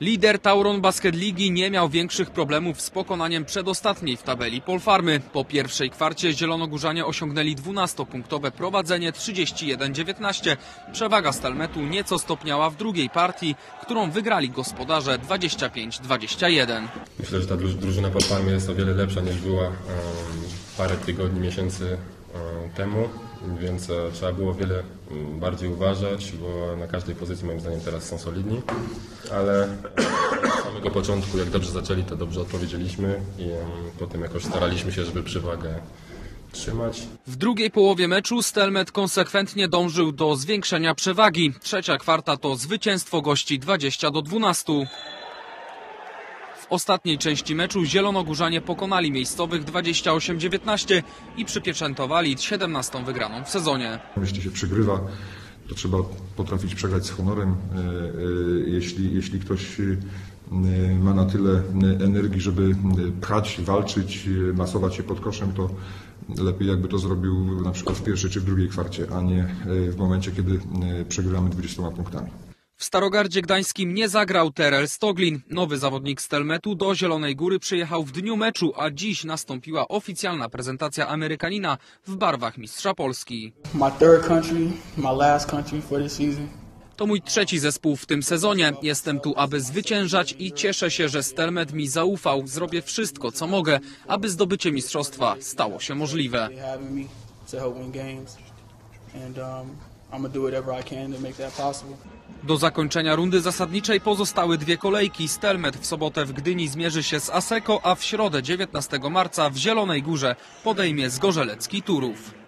Lider Tauron Basket Ligi nie miał większych problemów z pokonaniem przedostatniej w tabeli Polfarmy. Po pierwszej kwarcie zielonogórzanie osiągnęli 12-punktowe prowadzenie 31-19. Przewaga Stelmetu nieco stopniała w drugiej partii, którą wygrali gospodarze 25-21. Myślę, że ta druż- drużyna po Parmie jest o wiele lepsza niż była parę tygodni, miesięcy em, temu, więc e, trzeba było wiele mm, bardziej uważać, bo na każdej pozycji moim zdaniem teraz są solidni, ale od samego początku jak dobrze zaczęli, to dobrze odpowiedzieliśmy i em, potem jakoś staraliśmy się, żeby przewagę trzymać. W drugiej połowie meczu Stelmet konsekwentnie dążył do zwiększenia przewagi. Trzecia kwarta to zwycięstwo gości 20 do 12. Ostatniej części meczu zielonogórzanie pokonali miejscowych 28-19 i przypieczętowali 17 wygraną w sezonie. Jeśli się przegrywa, to trzeba potrafić przegrać z honorem. E, e, Jeśli, jeśli ktoś e, ma na tyle energii, żeby pchać, walczyć, masować się pod koszem, to lepiej jakby to zrobił na przykład w pierwszej czy w drugiej kwarcie, a nie w momencie, kiedy przegrywamy 20 punktami. W Starogardzie Gdańskim nie zagrał Terel Stoglin. Nowy zawodnik Stelmetu do Zielonej Góry przyjechał w dniu meczu, a dziś nastąpiła oficjalna prezentacja Amerykanina w barwach mistrza Polski. To mój trzeci zespół w tym sezonie. Jestem tu, aby zwyciężać i cieszę się, że Stelmet mi zaufał. Zrobię wszystko, co mogę, aby zdobycie mistrzostwa stało się możliwe. Do zakończenia rundy zasadniczej pozostały dwie kolejki. Stelmet w sobotę w Gdyni zmierzy się z Aseko, a w środę 19 marca w Zielonej Górze podejmie Zgorzelecki Turów.